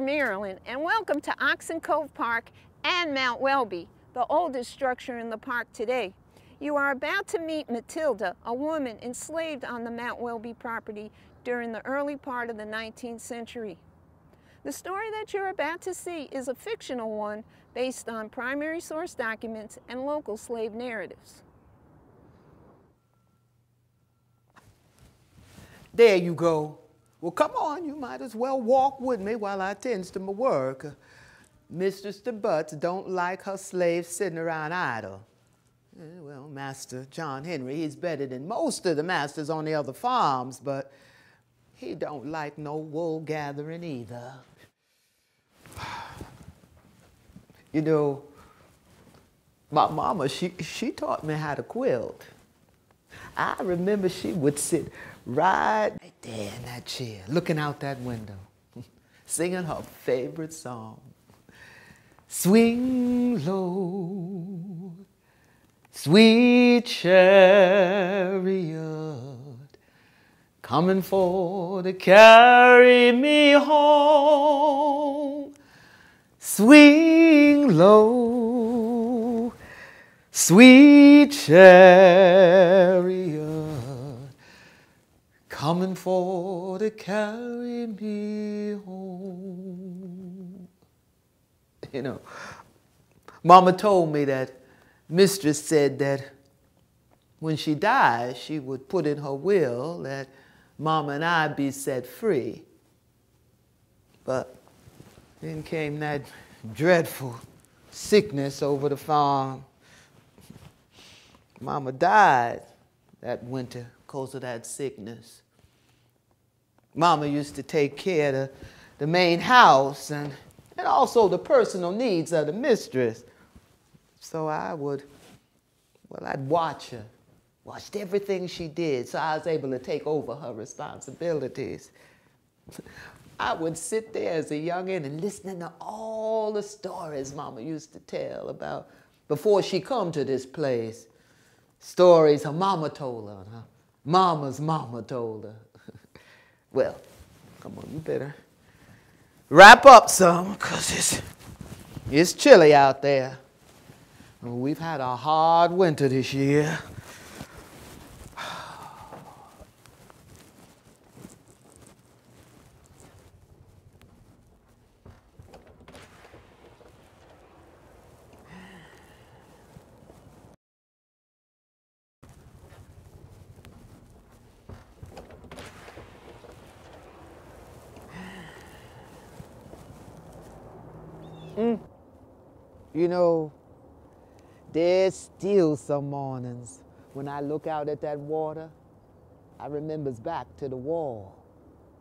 Marilyn, and welcome to Oxon Cove Park and Mount Welby, the oldest structure in the park today. You are about to meet Matilda, a woman enslaved on the Mount Welby property during the early part of the 19th century. The story that you're about to see is a fictional one based on primary source documents and local slave narratives. There you go. Well, come on, you might as well walk with me while I tends to my work. Mistress de Butts don't like her slaves sitting around idle. Eh, well, Master John Henry, he's better than most of the masters on the other farms, but he don't like no wool gathering either. You know, my mama, she, she taught me how to quilt. I remember she would sit right there in that chair, looking out that window, singing her favorite song. Swing low, sweet chariot, coming for to carry me home. Swing low, sweet chariot, coming for to carry me home. You know, Mama told me that Mistress said that when she died, she would put in her will that Mama and I be set free. But then came that dreadful sickness over the farm. Mama died that winter because of that sickness. Mama used to take care of the, main house and, and also the personal needs of the mistress. So I would, well, I'd watch her, watched everything she did, so I was able to take over her responsibilities. I would sit there as a youngin' and listening to all the stories Mama used to tell about before she come to this place. Stories her mama told her, her mama's mama told her. well, come on, you better wrap up some, because it's, it's chilly out there. We've had a hard winter this year. Mm. You know, there's still some mornings when I look out at that water, I remembers back to the war.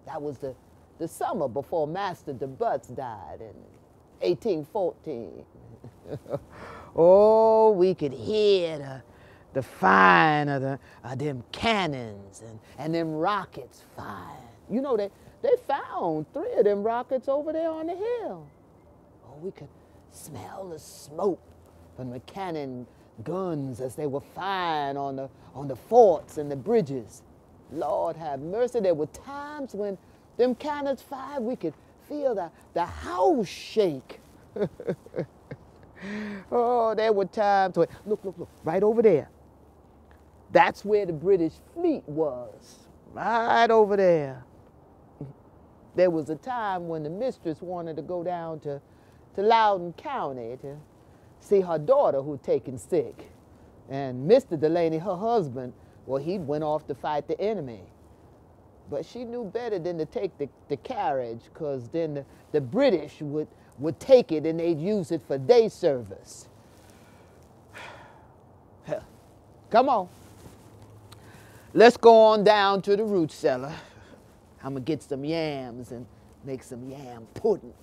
That was the, the summer before Master de Butts died in 1814. oh, we could hear the, the fine of the, of them cannons and, and them rockets fine. You know, they, they found three of them rockets over there on the hill we could smell the smoke from the cannon guns as they were firing on the, on the forts and the bridges. Lord have mercy, there were times when them cannons fired, we could feel the, the house shake. oh, there were times when, look, look, look, right over there. That's where the British fleet was, right over there. There was a time when the mistress wanted to go down to to Loudoun County to see her daughter who taken sick. And Mr. Delaney, her husband, well, he went off to fight the enemy. But she knew better than to take the, the carriage because then the, the British would, would take it and they'd use it for day service. Come on. Let's go on down to the root cellar. I'm going to get some yams and make some yam pudding.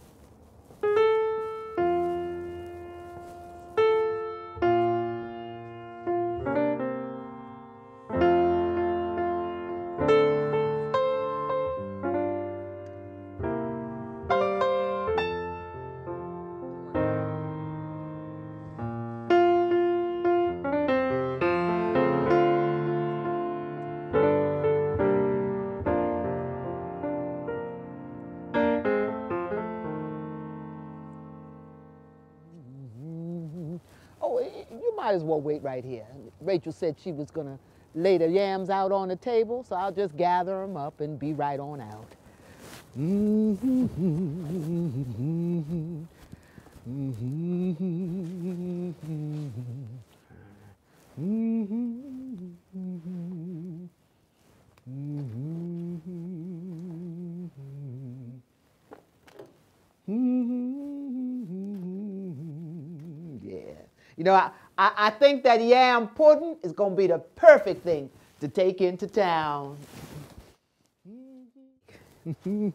Might as well wait right here. Rachel said she was gonna lay the yams out on the table, so I'll just gather them up and be right on out. Mm-hmm. Yeah. You know, I, I, I think that yam pudding is going to be the perfect thing to take into town.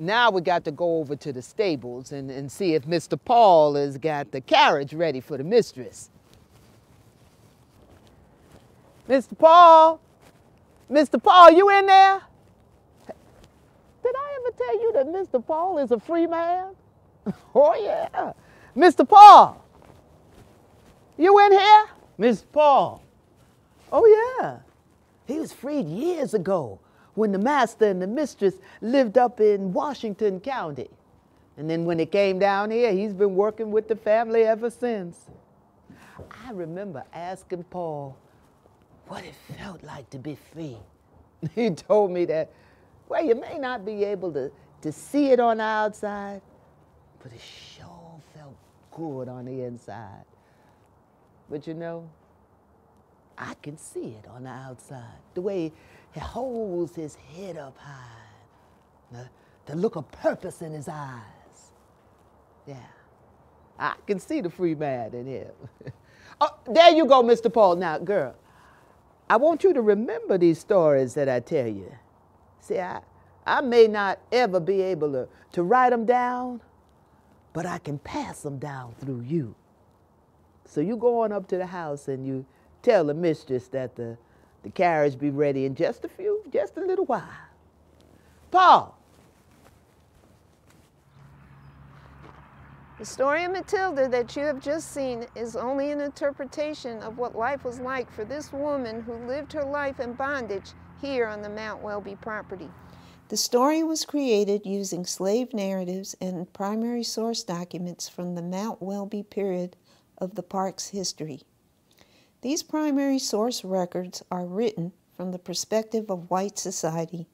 Now we got to go over to the stables and, and see if Mr. Paul has got the carriage ready for the mistress. Mr. Paul, Mr. Paul, you in there? Did I ever tell you that Mr. Paul is a free man? Oh, yeah. Mr. Paul, you in here? Mr. Paul. Oh, yeah. He was freed years ago when the master and the mistress lived up in Washington County. And then when he came down here, he's been working with the family ever since. I remember asking Paul what it felt like to be free. He told me that, well, you may not be able to, to see it on the outside, but it sure felt good on the inside. But you know, I can see it on the outside. The way he holds his head up high, the, the look of purpose in his eyes. Yeah, I can see the free man in him. oh, there you go, Mr. Paul. Now, girl, I want you to remember these stories that I tell you. See, I, I may not ever be able to, to write them down, but I can pass them down through you. So you go on up to the house and you tell the mistress that the, the carriage be ready in just a few, just a little while. Paul. The story of Matilda that you have just seen is only an interpretation of what life was like for this woman who lived her life in bondage here on the Mount Welby property. The story was created using slave narratives and primary source documents from the Mount Welby period of the park's history. These primary source records are written from the perspective of white society.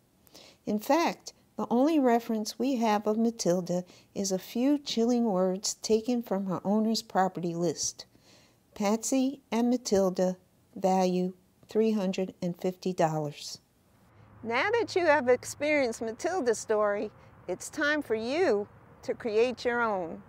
In fact, the only reference we have of Matilda is a few chilling words taken from her owner's property list. Patsy and Matilda value $350. Now that you have experienced Matilda's story, it's time for you to create your own.